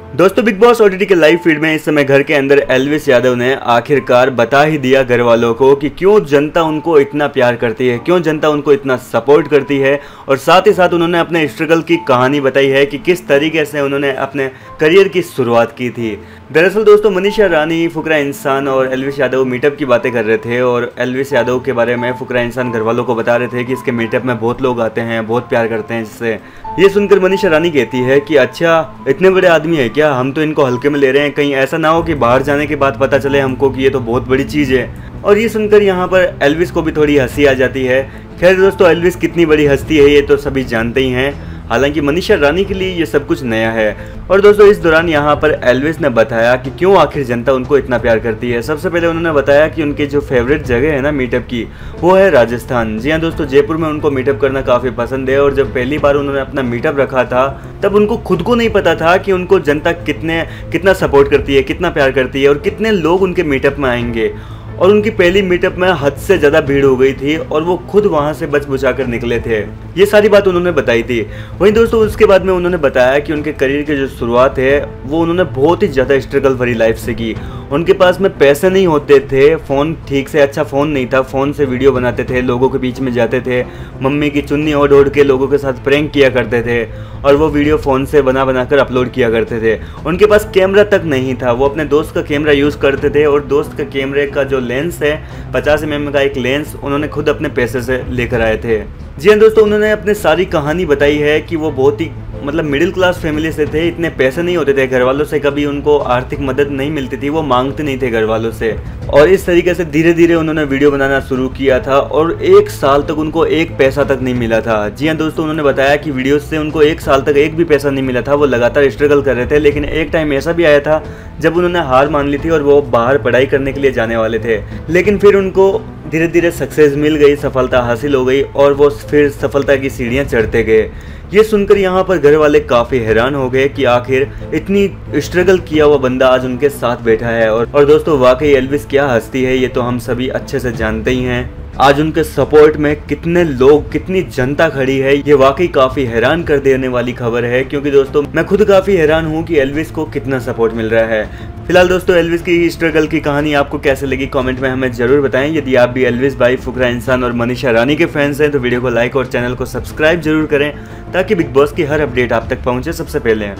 दोस्तों Bigg Boss OTT के live feed में इस समय घर के अंदर एलविस यादव ने आखिरकार बता ही दिया घर वालों को कि क्यों जनता उनको इतना प्यार करती है, क्यों जनता उनको इतना सपोर्ट करती है और साथ ही साथ उन्होंने अपने स्ट्रगल की कहानी बताई है कि किस तरीके से उन्होंने अपने करियर की शुरुआत की थी। दरअसल दोस्तों, मनीषा रानी फुकरा इंसान और एलविस यादव मीटअप की बातें कर रहे थे और एलविस यादव के बारे में फुकरा इंसान घर वालों को बता रहे थे कि इसके मीटअप में बहुत लोग आते हैं, बहुत प्यार करते हैं इससे। ये सुनकर मनीषा रानी कहती है कि अच्छा इतने बड़े आदमी है क्या हम तो इनको हल्के में ले रहे हैं? कहीं ऐसा ना हो कि बाहर जाने के बाद पता चले हमको कि ये तो बहुत बड़ी चीज़ है। और ये सुनकर यहाँ पर एल्विस को भी थोड़ी हँसी आ जाती है। खैर दोस्तों, एल्विस कितनी बड़ी हस्ती है, ये तो सभी जानते ही हैं। हालाँकि मनीषा रानी के लिए ये सब कुछ नया है। और दोस्तों, इस दौरान यहाँ पर एलविस ने बताया कि क्यों आखिर जनता उनको इतना प्यार करती है। सबसे पहले उन्होंने बताया कि उनके जो फेवरेट जगह है ना मीटअप की, वो है राजस्थान। जी हाँ दोस्तों, जयपुर में उनको मीटअप करना काफ़ी पसंद है और जब पहली बार उन्होंने अपना मीटअप रखा था, तब उनको खुद को नहीं पता था कि उनको जनता कितने, कितना सपोर्ट करती है, कितना प्यार करती है और कितने लोग उनके मीटअप में आएँगे। और उनकी पहली मीटअप में हद से ज़्यादा भीड़ हो गई थी और वो खुद वहाँ से बच बुचा कर निकले थे। ये सारी बात उन्होंने बताई थी। वहीं दोस्तों, उसके बाद में उन्होंने बताया कि उनके करियर की जो शुरुआत है, वो उन्होंने बहुत ही ज़्यादा स्ट्रगल भरी लाइफ से की। उनके पास में पैसे नहीं होते थे, फ़ोन ठीक से अच्छा फ़ोन नहीं था, फ़ोन से वीडियो बनाते थे, लोगों के बीच में जाते थे, मम्मी की चुन्नी ओढ़ ओढ़ के लोगों के साथ प्रैंक किया करते थे, और वो वीडियो फ़ोन से बना बना कर अपलोड किया करते थे। उनके पास कैमरा तक नहीं था, वो अपने दोस्त का कैमरा यूज़ करते थे, और दोस्त का कैमरे का जो लेंस है, पचास एम का एक लेंस उन्होंने खुद अपने पैसे से लेकर आए थे। जी हाँ दोस्तों, उन्होंने अपनी सारी कहानी बताई है कि वो बहुत ही मतलब मिडिल क्लास फैमिली से थे, इतने पैसे नहीं होते थे घर वालों से कभी उनको आर्थिक मदद नहीं मिलती थी, वो मांगते नहीं थे घर वालों से। और इस तरीके से धीरे धीरे उन्होंने वीडियो बनाना शुरू किया था और एक साल तक उनको एक पैसा तक नहीं मिला था। जी हाँ दोस्तों, उन्होंने बताया कि वीडियो से उनको एक साल तक एक भी पैसा नहीं मिला था, वो लगातार स्ट्रगल कर रहे थे, लेकिन एक टाइम ऐसा भी आया था, जब उन्होंने हार मान ली थी और वो बाहर पढ़ाई करने के लिए जाने वाले थे। लेकिन फिर उनको धीरे धीरे सक्सेस मिल गई सफलता हासिल हो गई और वो फिर सफलता की सीढ़ियाँ चढ़ते गए। ये सुनकर यहाँ पर घर वाले काफ़ी हैरान हो गए कि आखिर इतनी स्ट्रगल किया हुआ बंदा आज उनके साथ बैठा है और, और दोस्तों वाकई एल्विस क्या हस्ती है ये तो हम सभी अच्छे से जानते ही हैं। आज उनके सपोर्ट में कितने लोग कितनी जनता खड़ी है ये वाकई काफ़ी हैरान कर देने वाली खबर है क्योंकि दोस्तों मैं खुद काफ़ी हैरान हूँ कि एल्विस को कितना सपोर्ट मिल रहा है। फ़िलहाल दोस्तों, एलविस की स्ट्रगल की कहानी आपको कैसे लगी कमेंट में हमें ज़रूर बताएँ। यदि आप भी एलविस भाई फुकरा इंसान और मनीषा रानी के फैंस हैं तो वीडियो को लाइक और चैनल को सब्सक्राइब ज़रूर करें, ताकि बिग बॉस की हर अपडेट आप तक पहुँचे सबसे पहले।